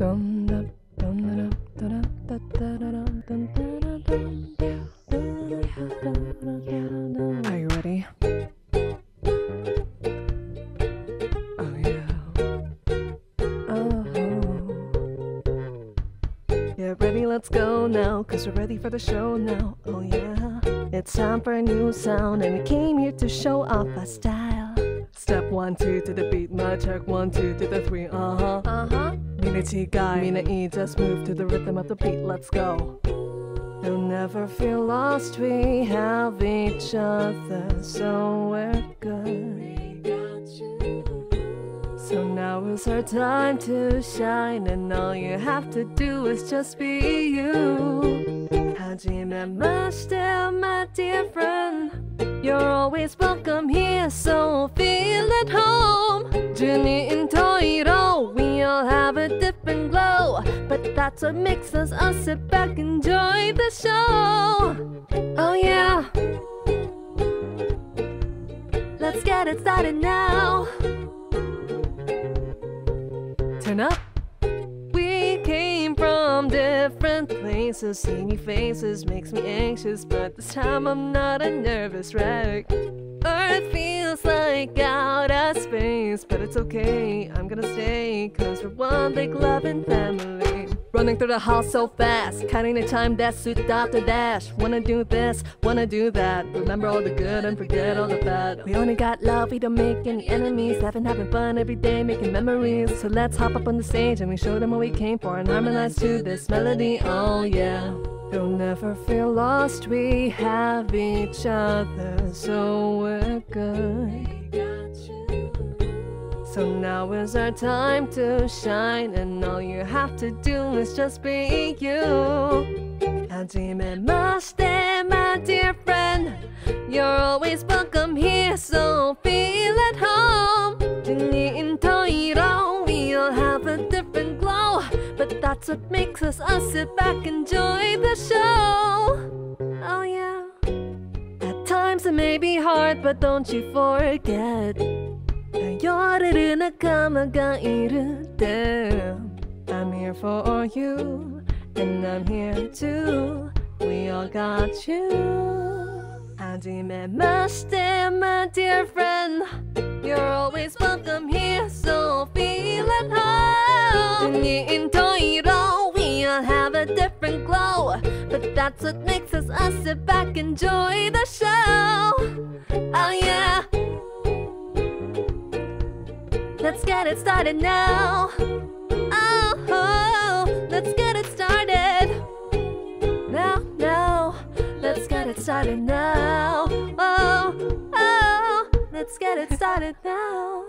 Are you ready? Oh yeah. Oh. Yeah, ready, let's go now. Cause we're ready for the show now. Oh yeah. It's time for a new sound, and we came here to show off our style. Step one, two to the beat, my check one, two to the three, uh huh dignity guy. Mina E, just move to the rhythm of the beat, let's go. You'll never feel lost, we have each other, so we're good. So now is our time to shine, and all you have to do is just be you. Hajimemashite, my dear friend. You're always welcome here, so feel at home. Junie have a different glow, but that's what makes us us sit back, and enjoy the show. Oh yeah. Let's get it started now. Turn up. We came from different places. Seeing your faces makes me anxious, but this time I'm not a nervous wreck. Earth feels like outer space, but it's okay. I'm gonna stay, cause we're one big loving family. Running through the house so fast, counting the time that suit after dash. Wanna do this, wanna do that. Remember all the good and forget all the bad. We only got love, we don't make any enemies. Having having fun every day, making memories. So let's hop up on the stage and we show them what we came for and harmonize to this melody. Oh yeah. You'll never feel lost, we have each other, so we're good. So now is our time to shine, and all you have to do is just be you. 하지만 must my dear friend, you're always welcome here, so feel at home. 주니인 토이로, we all have a different glow, but that's what makes us us sit back, enjoy the show. Oh yeah. At times it may be hard, but don't you forget. I'm here for you and I'm here too. We all got you. はじめまして my dear friend You're always welcome here so feel at home. 人と色 We all have a different glow But that's what makes us us sit back enjoy the show. Oh yeah. Let's get it started now. Oh, oh, let's get it started. Now, now, let's get it started now. Oh, oh, let's get it started now.